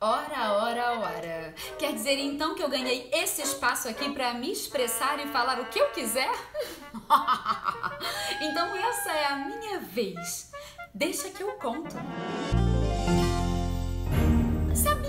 Ora, ora, ora. Quer dizer então que eu ganhei esse espaço aqui para me expressar e falar o que eu quiser? então essa é a minha vez. Deixa que eu conto.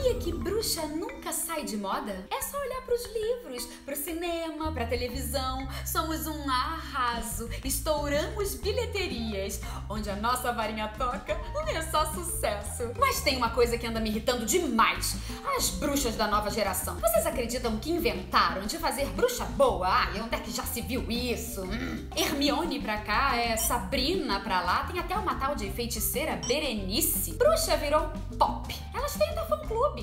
Sabia que bruxa nunca sai de moda? É só olhar para os livros, para o cinema, para a televisão. Somos um arraso, estouramos bilheterias. Onde a nossa varinha toca, é só sucesso. Mas tem uma coisa que anda me irritando demais: as bruxas da nova geração. Vocês acreditam que inventaram de fazer bruxa boa? Ai, onde é que já se viu isso? Hum. Hermione pra cá, é Sabrina pra lá, tem até uma tal de feiticeira Berenice. Bruxa virou pop. Elas têm até fã-clube.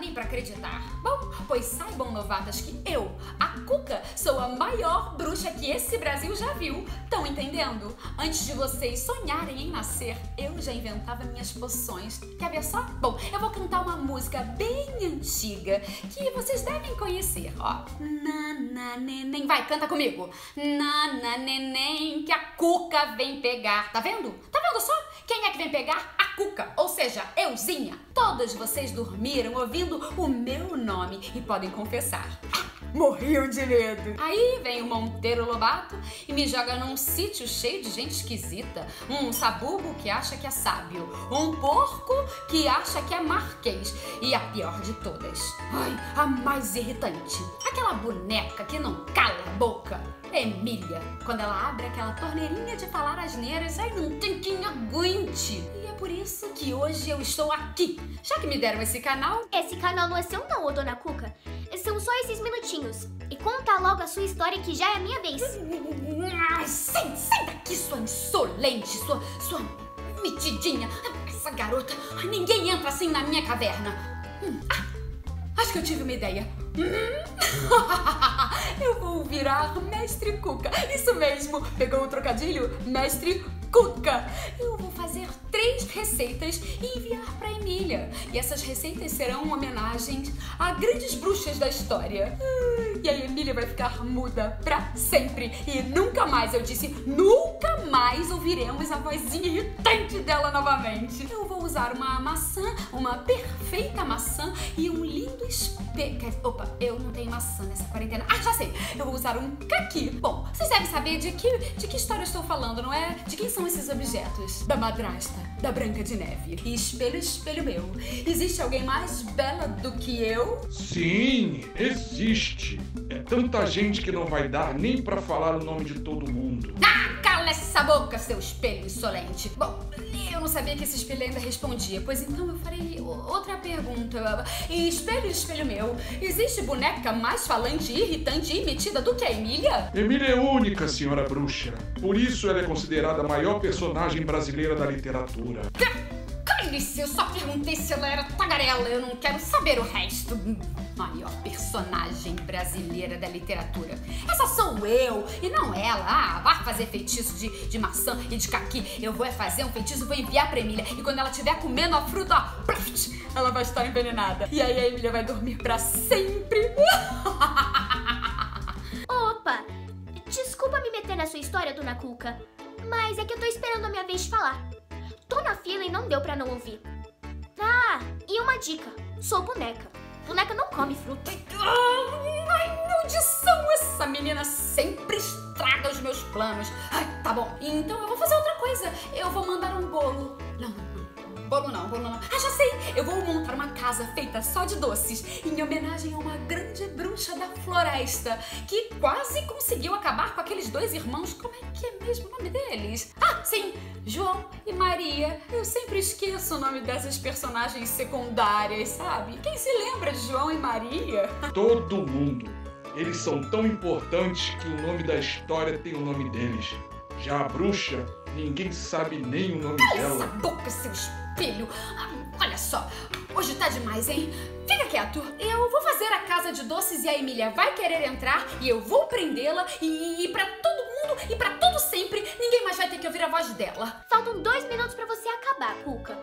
Nem para acreditar. Bom, pois saibam, novatas, que eu, a Cuca, sou a maior bruxa que esse Brasil já viu. Estão entendendo? Antes de vocês sonharem em nascer, eu já inventava minhas poções. Quer ver só? Bom, eu vou cantar uma música bem antiga que vocês devem conhecer, ó. Nana neném, vai, canta comigo. Nana neném, que a Cuca vem pegar. Tá vendo? Tá vendo só? Quem é que vem pegar? Cuca, ou seja, euzinha. Todos vocês dormiram ouvindo o meu nome e podem confessar. Morriam de medo. Aí vem o Monteiro Lobato e me joga num sítio cheio de gente esquisita. Um sabugo que acha que é sábio. Um porco que acha que é marquês. E a pior de todas. Ai, a mais irritante. Aquela boneca que não cala a boca. Emília. Quando ela abre aquela torneirinha de falar asneiras, ai, não tem quem aguente. Por isso que hoje eu estou aqui. Já que me deram esse canal. Esse canal não é seu não, ô dona Cuca. São só esses minutinhos. E conta logo a sua história que já é a minha vez. Ai, sai, sai daqui, sua insolente, sua, sua metidinha. Essa garota, ninguém entra assim na minha caverna. Hum, ah, acho que eu tive uma ideia. Hum, eu vou virar Mestre Cuca. Isso mesmo, pegou o trocadilho? Mestre Cuca. Eu vou fazer três receitas e enviar para Emília. E essas receitas serão homenagens a grandes bruxas da história. E a Emília vai ficar muda pra sempre. E nunca mais, eu disse, nunca mais ouviremos a vozinha irritante dela novamente. Eu vou usar uma maçã, uma perfeita maçã e um lindo espelho. Opa, eu não tenho maçã nessa quarentena. Ah, já sei! Eu vou usar um caqui. Bom, vocês devem saber de que, de que história eu estou falando, não é? De quem são esses objetos? Da madrasta, da Branca de Neve. E espelho, espelho meu. Existe alguém mais bela do que eu? Sim, existe. É tanta gente que não vai dar nem para falar o nome de todo mundo. Ah, cala essa boca, seu espelho insolente. Bom, eu não sabia que esse espelho ainda respondia, pois então eu farei outra pergunta. Espelho, espelho meu, existe boneca mais falante, irritante e metida do que a Emília? Emília é única, senhora bruxa. Por isso ela é considerada a maior personagem brasileira da literatura. Cale-se, eu só perguntei se ela era tagarela, eu não quero saber o resto. Maior personagem brasileira da literatura. Essa sou eu e não ela. Ah, vai fazer feitiço de, de maçã e de caqui. Eu vou é fazer um feitiço, vou enviar pra Emília. E quando ela estiver comendo a fruta, ela vai estar envenenada. E aí a Emília vai dormir pra sempre. Opa! Desculpa me meter na sua história, dona Cuca. Mas é que eu tô esperando a minha vez de falar. Tô na fila e não deu pra não ouvir. Ah, e uma dica. Sou boneca. Boneca não come fruta. Ai, maldição! Essa menina sempre estraga os meus planos. Ai, tá bom. Então eu vou fazer outra coisa. Eu vou mandar um bolo. Bolo não, bolo não. Ah, já sei! Eu vou montar uma casa feita só de doces em homenagem a uma grande bruxa da floresta que quase conseguiu acabar com aqueles dois irmãos. Como é que é mesmo o nome deles? Ah, sim! João e Maria. Eu sempre esqueço o nome dessas personagens secundárias, sabe? Quem se lembra de João e Maria? Todo mundo. Eles são tão importantes que o nome da história tem o nome deles. Já a bruxa, ninguém sabe nem o nome Cala dela. essa boca, seu espelho! Ah, olha só, hoje tá demais, hein? Fica quieto. Eu vou fazer a casa de doces e a Emília vai querer entrar e eu vou prendê-la e, e para todo mundo e para todo sempre ninguém mais vai ter que ouvir a voz dela. Faltam dois minutos pra você acabar, Cuca.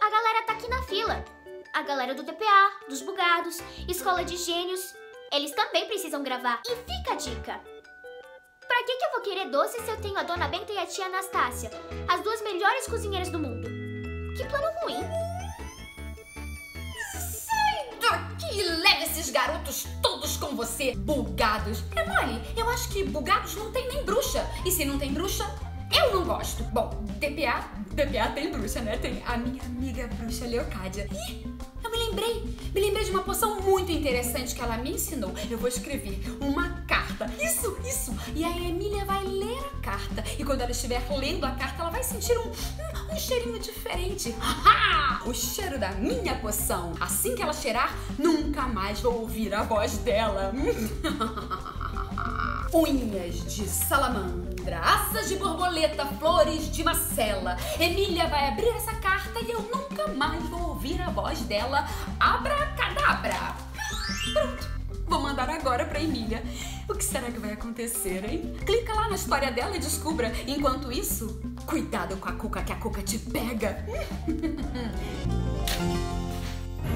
A galera tá aqui na fila. A galera do DPA, dos bugados, escola de gênios. Eles também precisam gravar. E fica a dica. Pra que, que eu vou querer doce se eu tenho a dona Benta e a tia Anastácia, as duas melhores cozinheiras do mundo? Que plano ruim. garotos todos com você, bugados. É mole, eu acho que bugados não tem nem bruxa. E se não tem bruxa, eu não gosto. Bom, DPA, DPA tem bruxa, né? Tem a minha amiga bruxa Leocádia. Ih, eu me lembrei, me lembrei de uma poção muito interessante que ela me ensinou. Eu vou escrever uma carta. Isso, isso. E a Emília vai ler a carta. E quando ela estiver lendo a carta, ela vai sentir um, um, um cheirinho diferente. o cheiro da minha poção. Assim que ela cheirar, nunca mais vou ouvir a voz dela. Unhas de salamandra, asas de borboleta, flores de macela. Emília vai abrir essa carta e eu nunca mais vou ouvir a voz dela. Abracadabra! Pronto, vou mandar agora pra Emília. O que será que vai acontecer, hein? Clica lá na história dela e descubra. Enquanto isso, cuidado com a cuca que a cuca te pega.